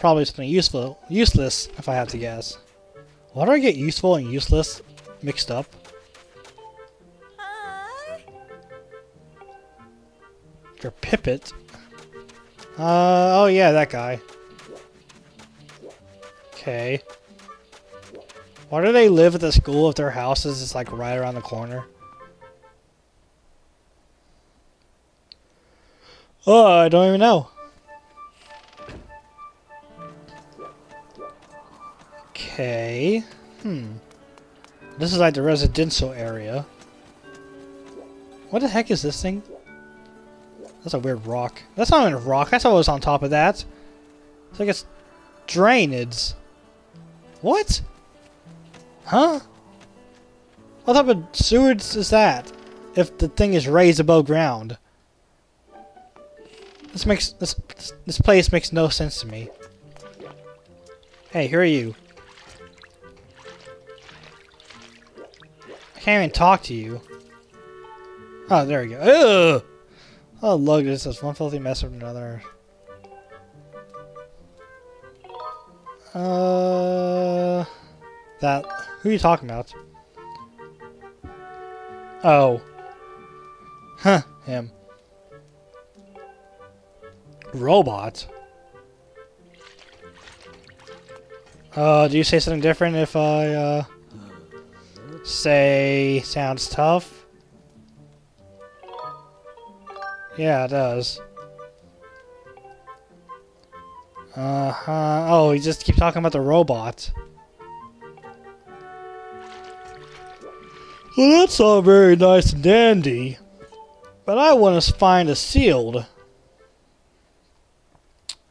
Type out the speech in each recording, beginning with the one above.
probably something useful, useless, if I have to guess. Why do I get useful and useless mixed up? Your Pipit. Uh, oh yeah, that guy. Okay. Why do they live at the school if their house is just like right around the corner? Oh, I don't even know. Okay. Hmm. This is like the residential area. What the heck is this thing? That's a weird rock. That's not even a rock. That's what was on top of that. It's like it's drainage. What? Huh? What type of sewage is that? If the thing is raised above ground. This makes this this place makes no sense to me. Hey, who are you? Can't even talk to you. Oh, there we go. Ugh! Oh, look, this is one filthy mess of another. Uh, that. Who are you talking about? Oh. Huh, him. Robot? Uh, do you say something different if I, uh, say sounds tough? Yeah, it does. Uh-huh. Oh, he just keep talking about the robot. Well, that's all very nice and dandy. But I want to find a sealed.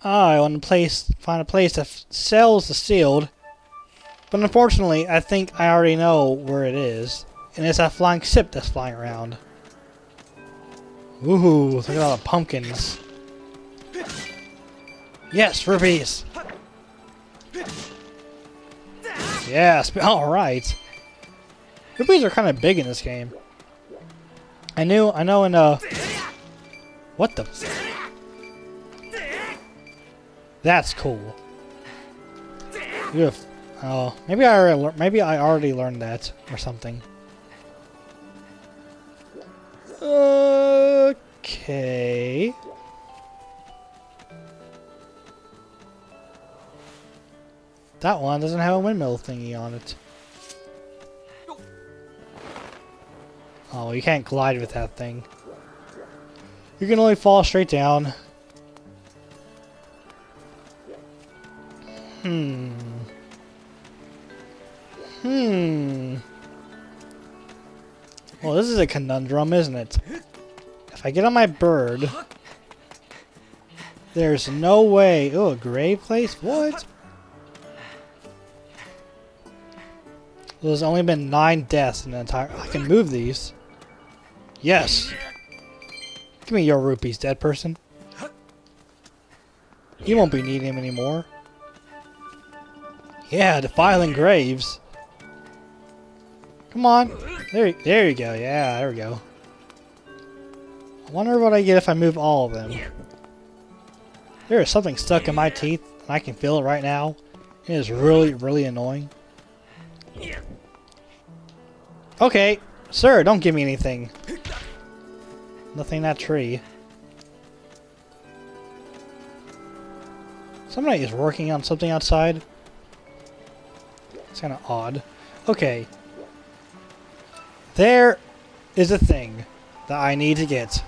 I want to place find a place that sells the sealed. But unfortunately, I think I already know where it is. And it's that flying ship that's flying around. Ooh, look at all the pumpkins. Yes, rupees! Yes, alright. Rupees are kind of big in this game. I knew, I know in, uh... What the... That's cool. You have, oh, maybe I already, maybe I already learned that or something. Okay. That one doesn't have a windmill thingy on it. Oh, you can't glide with that thing. You can only fall straight down. Hmm. Hmm. Well, this is a conundrum, isn't it? If I get on my bird, there's no way. Oh, a grave place? What? There's only been nine deaths in the entire. I can move these. Yes. Give me your rupees, dead person. You won't be needing them anymore. Yeah, defiling graves. Come on. There, there you go. Yeah, there we go. I wonder what I get if I move all of them. There is something stuck in my teeth, and I can feel it right now. It is really, really annoying. Okay, sir, don't give me anything. Nothing in that tree. Somebody is working on something outside. It's kind of odd. Okay. There is a thing that I need to get.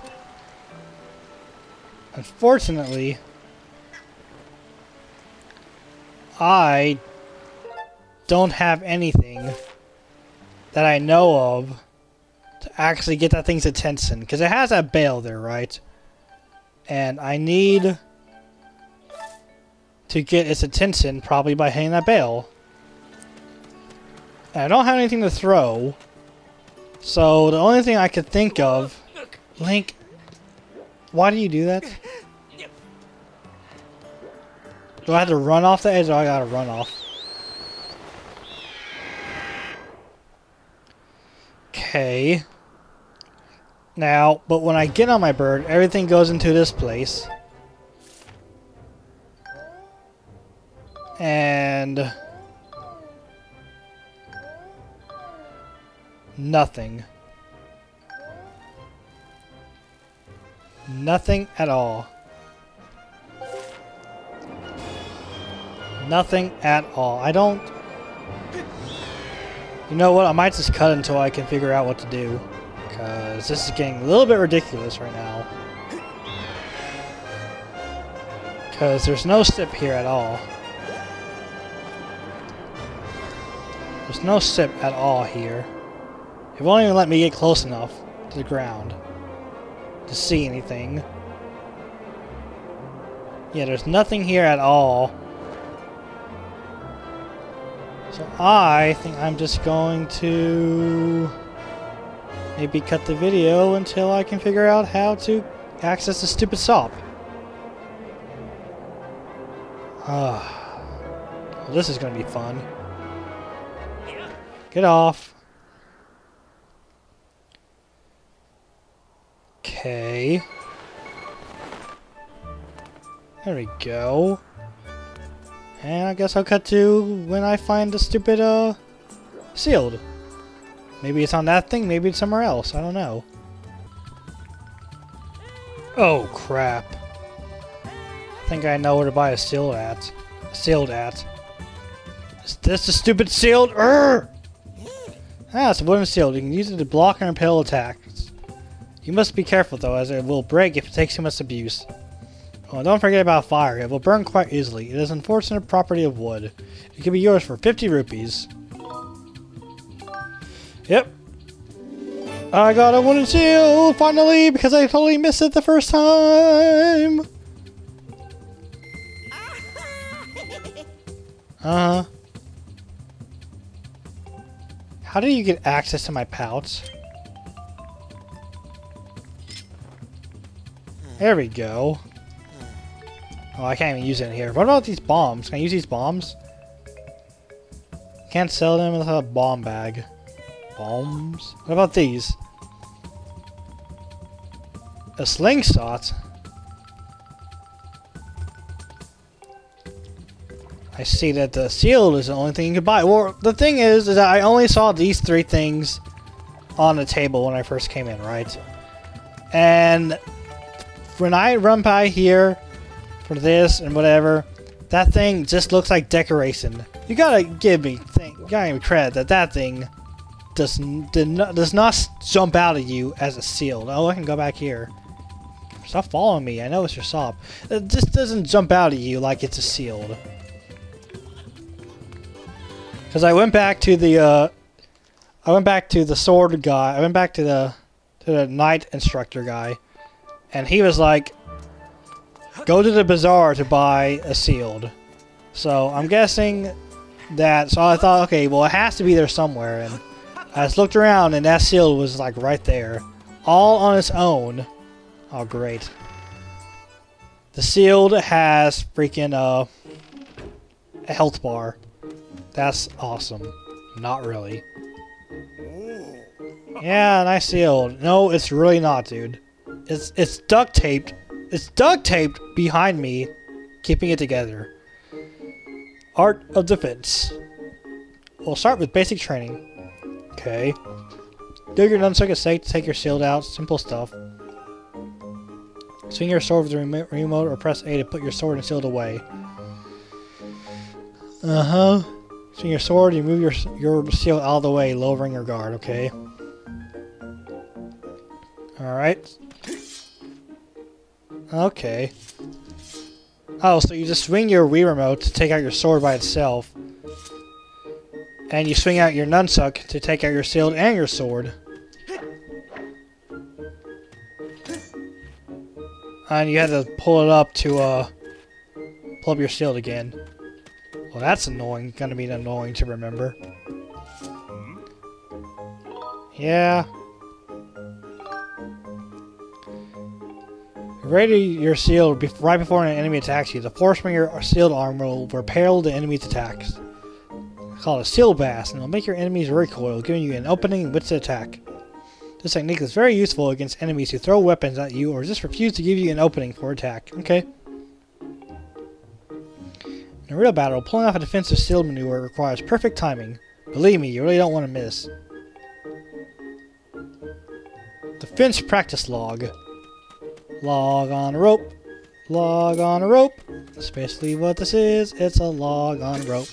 Unfortunately, I don't have anything that I know of to actually get that thing's attention. Because it has that bale there, right? And I need to get its attention probably by hitting that bale. And I don't have anything to throw. So the only thing I could think of... Link, why do you do that? Do I have to run off the edge or I gotta run off? Okay. Now, but when I get on my bird, everything goes into this place. And... Nothing. Nothing at all. Nothing at all. I don't... You know what? I might just cut until I can figure out what to do. Because this is getting a little bit ridiculous right now. Because there's no sip here at all. There's no sip at all here. It won't even let me get close enough to the ground to see anything. Yeah, there's nothing here at all. So I think I'm just going to maybe cut the video until I can figure out how to access the stupid SOP. Ah, well, this is going to be fun. Get off. Okay. There we go. And I guess I'll cut to when I find the stupid, uh, sealed. Maybe it's on that thing, maybe it's somewhere else, I don't know. Oh, crap. I think I know where to buy a sealed at. A sealed at. Is this the stupid sealed? Urgh! Ah, it's a wooden shield. You can use it to block and repel attacks. You must be careful though, as it will break if it takes too much abuse. Oh, don't forget about fire. It will burn quite easily. It is an unfortunate property of wood. It can be yours for 50 rupees. Yep. I got a wooden shield, finally, because I totally missed it the first time. Uh-huh. How do you get access to my pouch? There we go. Oh, I can't even use it in here. What about these bombs? Can I use these bombs? Can't sell them without a bomb bag. Bombs? What about these? A slingshot? I see that the seal is the only thing you can buy. Well, the thing is, is that I only saw these three things on the table when I first came in, right? And when I run by here for this and whatever, that thing just looks like decoration. You gotta give me, thing, you gotta give me credit that that thing does, not, does not jump out at you as a seal. Oh, I can go back here. Stop following me. I know it's your SOP. It just doesn't jump out at you like it's a sealed. Because I went back to the, uh, I went back to the sword guy. I went back to the, to the knight instructor guy, and he was like, "Go to the bazaar to buy a sealed." So I'm guessing that. So I thought, okay, well it has to be there somewhere, and I just looked around, and that sealed was like right there, all on its own. Oh, great. The sealed has freaking uh, a health bar. That's awesome. Not really. Yeah, nice seal. No, it's really not, dude. It's it's duct taped. It's duct taped behind me, keeping it together. Art of Defense. We'll start with basic training. Okay. Do your nunchuck a sake to take your shield out. Simple stuff. Swing your sword with the remote or press A to put your sword and shield away. Uh-huh. Swing your sword, you move your your shield out of the way, lowering your guard, okay? Alright. Okay. Oh, so you just swing your Wii remote to take out your sword by itself. And you swing out your nunchuck to take out your shield and your sword. And you had to pull it up to, uh, pull up your shield again. Well, that's annoying. Gonna be annoying to remember. Yeah. Ready your shield right before an enemy attacks you. The force from your shield arm will repel the enemy's attacks. Call it a shield blast, and it will make your enemies recoil, giving you an opening with the attack. This technique is very useful against enemies who throw weapons at you or just refuse to give you an opening for attack. Okay. In a real battle, pulling off a defensive shield maneuver requires perfect timing. Believe me, you really don't want to miss. Defense practice log. Log on a rope. Log on a rope. That's basically what this is. It's a log on a rope.